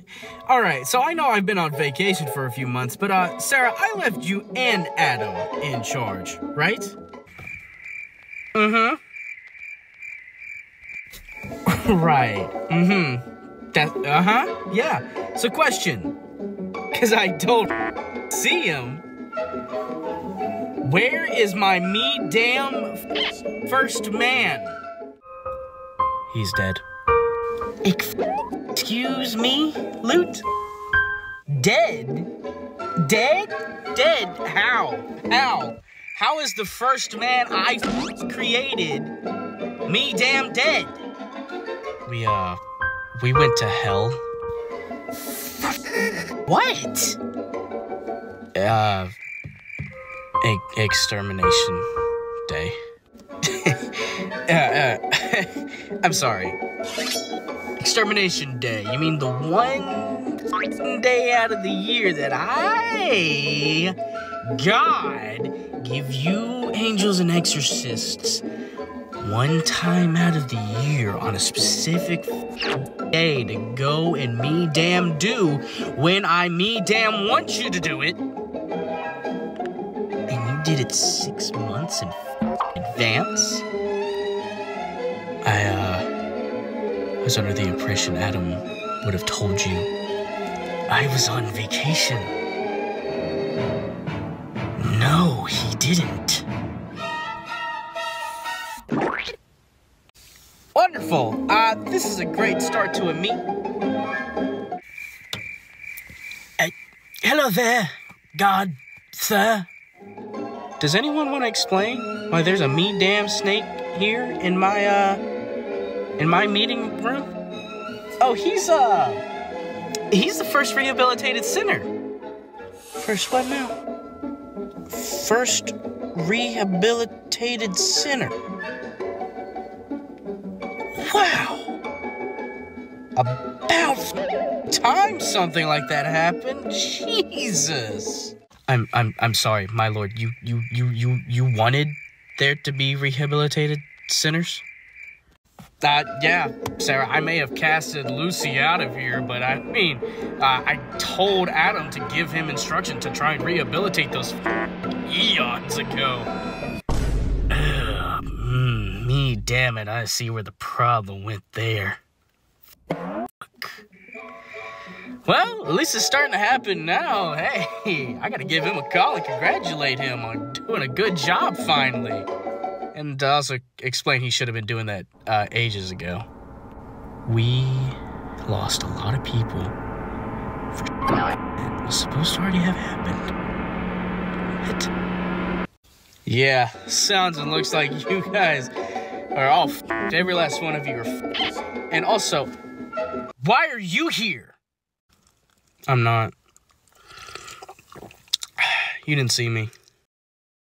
All right, so I know I've been on vacation for a few months, but uh, Sera, I left you and Adam in charge, right? Mm-hmm. right. Mm-hmm. That. Uh huh. Yeah. So, question. Cause I don't see him. Where is my me damn first man? He's dead. Excuse me, Loot? Dead? Dead? Dead? How? How? How is the first man I created me damn dead? We, uh, we went to hell. What? Uh, extermination day. I'm sorry. Extermination Day. You mean the one day out of the year that I, God, give you angels and exorcists one time out of the year on a specific day to go and me damn do when I me damn want you to do it. And you did it six months in advance? Was under the impression Adam would have told you I was on vacation. No, he didn't. Wonderful. Uh, this is a great start to a meet. Uh, hello there, God, sir. Does anyone want to explain why there's a me damn snake here in my, uh, in my meeting room? Oh, he's, uh, he's the first rehabilitated sinner. First what now? First rehabilitated sinner. Wow. About time something like that happened. Jesus. I'm I'm I'm sorry, my lord. You you you you you wanted there to be rehabilitated sinners? Uh, yeah, Sera, I may have casted Lucy out of here, but I mean, uh, I told Adam to give him instruction to try and rehabilitate those eons ago. mm, me, damn it, I see where the problem went there. Well, at least it's starting to happen now. Hey, I gotta give him a call and congratulate him on doing a good job finally. And also explain he should have been doing that uh, ages ago. We lost a lot of people for that was supposed to already have happened. What? Yeah, sounds and looks like you guys are all f***ed. Every last one of you are f***ed. And also, why are you here? I'm not. You didn't see me.